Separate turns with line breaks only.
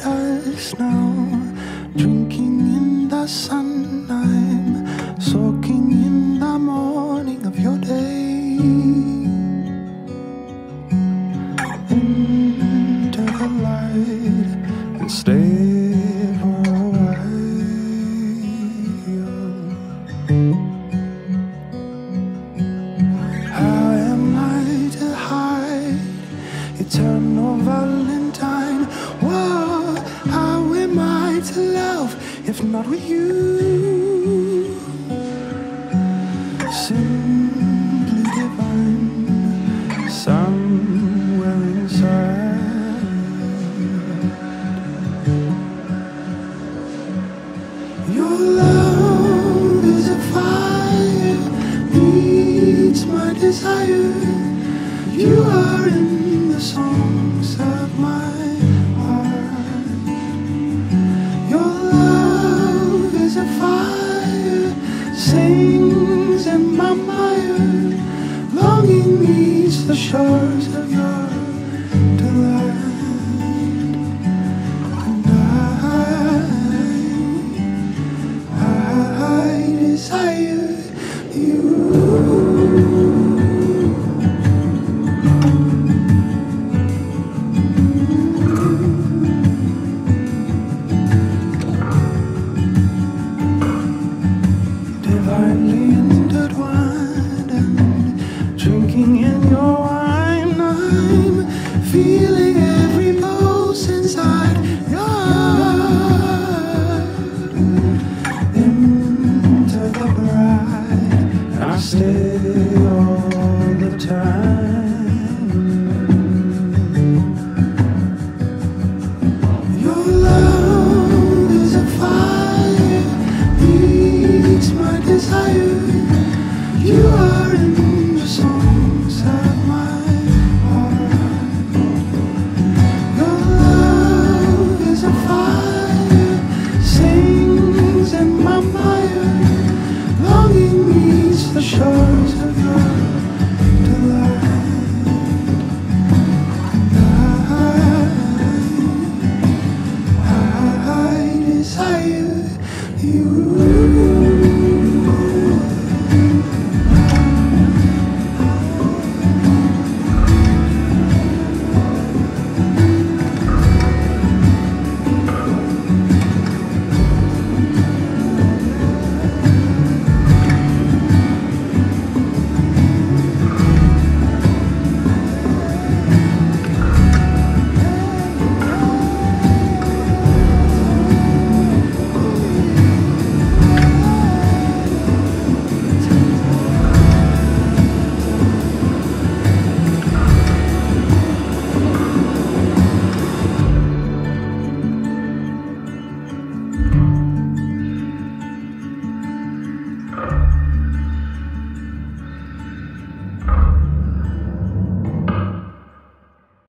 weeks now, drinking in the sun. I'm soaking in the morning of your day. Enter the light and stay eternal Valentine? To love if not with you? Simply divine, somewhere inside. Your love is a fire, meets my desire. You are the shores of your stay all the time. Your love is a fire, feeds my desire. you.